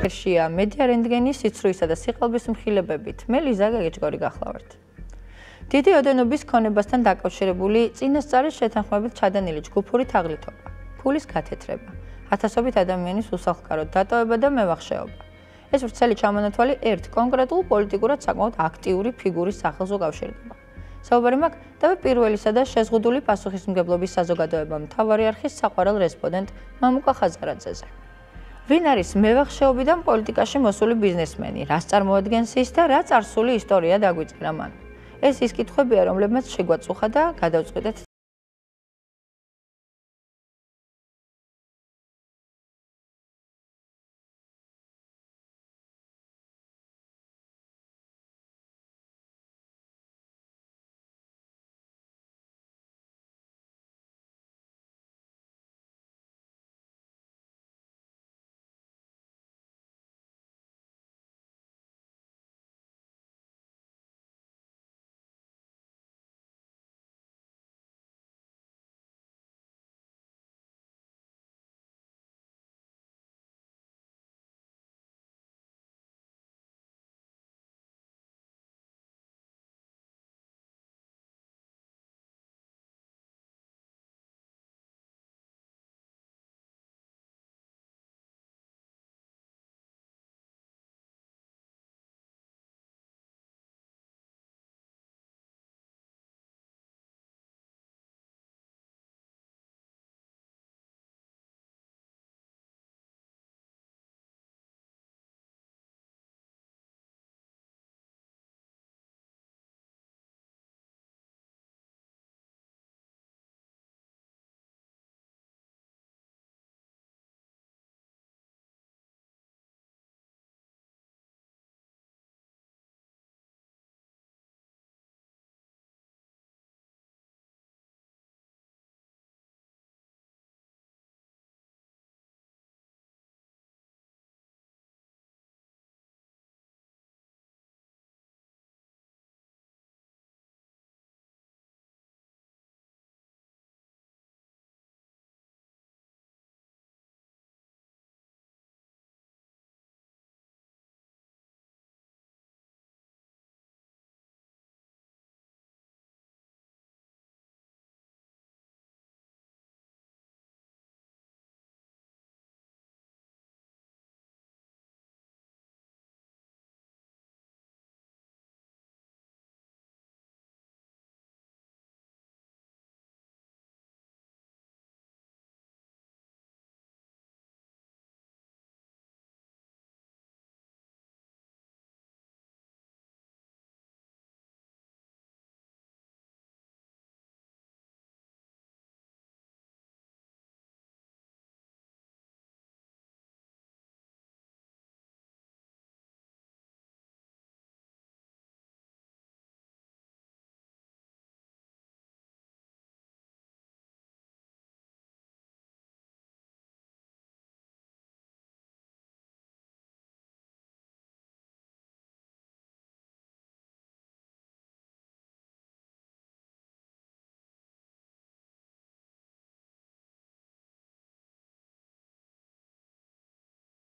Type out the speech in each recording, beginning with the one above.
ერშია მედია რენტგენის სიცრუისა და სიყალბის მხილებებით მე ლიზა გეგეჭგორი გახლავართ. დიდი ოდენობის ქონებასთან დაკავშირებული წინასწარის შეთანხმებით ჩადენილი ჯგუფური თაღლითობა ფულის გათეთრება ათასობით ადამიანის უსახლკაროდ დატოვება და მევახშეობა. ეს ვრცელი ჩამონათვალი ერთ კონკრეტულ პოლიტიკურად საკმაოდ აქტიური ფიგურის სახელს უკავშირდება. საუბარი მაქვს და პირველისა და შეზღუდული პასუხისმგებლობის საზოგადოება მთავარი არხის საყვარელ რესპონდენტ მამუკა ხაზარაძეზე ვინ არის მევახშეობიდან პოლიტიკაში მოსული ბიზნესმენი, რას წარმოადგენს ის და რა წარსული ისტორია დაგვიწერა მან. ეს ის კითხვებია, რომლებმაც შეგვაწუხა და გადავწყვეტეთ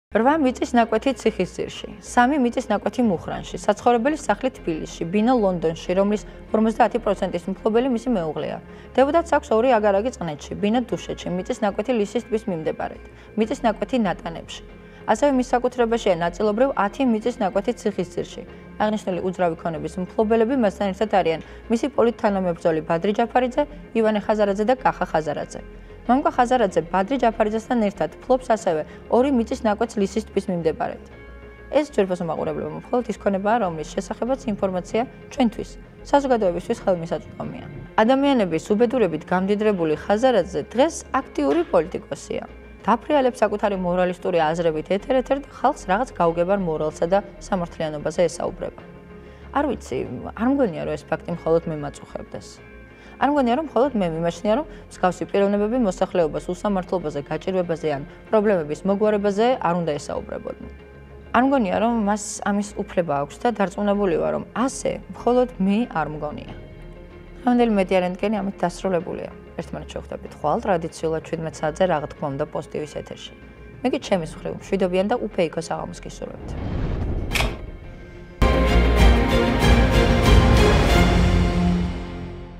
8 მიწის ნაკვეთი ციხისძირში, 3 მიწის ნაკვეთი მუხრანში, საცხოვრებელი სახლი თბილისში, ბინა ლონდონში, რომლის 50%-ის მფლობელი მისი მეუღლეა. დეპუტატს აქვს ორი აგარაგი წყნეთში, ბინა დუშეთში, მიწის ნაკვეთი ლისის ტბის მიმდებარედ, მიწის ნაკვეთი ნატანებში. ასევე მის საკუთრებაშია ნაწილობრივ 10 მიწის ნაკვეთი ციხისძირში. აღნიშნული უძრავი ქონების მფლობელები მასთან ერთად არიან მისი პოლიტთანამებრძოლი ბადრი ჯაფარიძე, ივანე ხაზარაძე და კახა ხაზარაძე. მომკა ხაზარაძე ბადრი ჯაფარიძესთან ერთად ფლობს ასევე ორი მიწის ნაკვეთს ლისის ტბის მიმდებარედ. ეს ჯერბოს მაყურებლებო მხოლოდ ის ქონებაა, რომლის შესახებაც ინფორმაცია ჩვენთვის საზოგადოებისთვის ხელმისაწვდომია. ადამიანების უბედურებით გამდიდრებული ხაზარაძე დღეს აქტიური პოლიტიკოსია. დაფრიალებს საკუთარი მორალისტური აზრებით ეთერ-ეთერ და ხალხს რაღაც გაუგებარ მორალსა და სამართლიანობაზე ესაუბრება. არ ვიცი, არ მგონია რომ ეს ფაქტი მხოლოდ მე მაწუხებდეს. არ მგონია რომ მხოლოდ მე მიმაჩნია რომ მსგავსი პიროვნებები მოსახლეობას უსამართლობაზე, გაჭირვებაზე ან პრობლემების მოგვარებაზე არ უნდა ესაუბრებოდნენ. არ მგონია რომ მას ამის უფლება აქვს და დარწმუნებული ვარ რომ ასე მხოლოდ მე არ მგონია. ამდელი მედია რენტგენი ამით დასრულებულია. ერთმანეთს შევხვდებით ხვალ ტრადიციულად 17 საათზე რა თქმა უნდა პოზიტივის ეთერში. მე კი ჩემის მხრივ მშვიდობიან და უფეიქო საღამოს გისურვებთ.